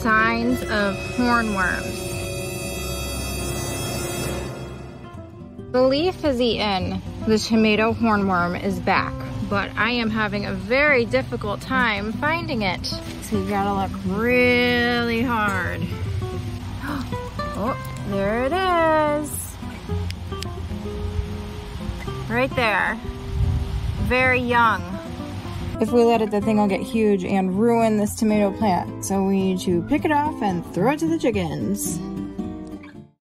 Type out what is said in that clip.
signs of hornworms. The leaf is eaten. The tomato hornworm is back, but I am having a very difficult time finding it. So you gotta look really hard. Oh, there it is. Right there. Very young. If we let it, the thing will get huge and ruin this tomato plant. So we need to pick it off and throw it to the chickens.